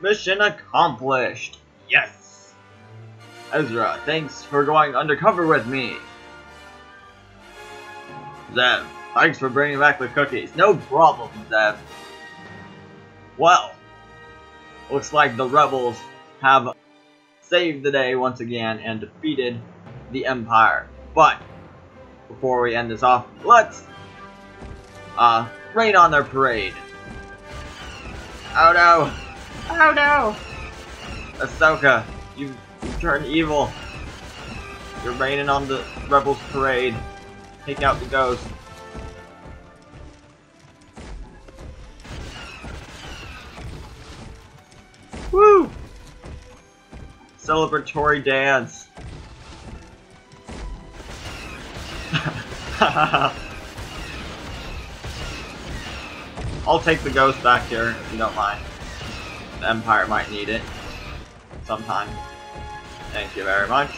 Mission accomplished! Yes! Ezra, thanks for going undercover with me. Zeb, thanks for bringing back the cookies. No problem, Zeb. Well, looks like the rebels have saved the day once again and defeated the Empire. But, before we end this off, let's uh, rain on their parade. Oh no! Oh no! Ahsoka, you, you turned evil. You're raining on the Rebels parade. Take out the ghost. Woo! Celebratory dance. I'll take the ghost back here if you don't mind. Empire might need it sometime. Thank you very much.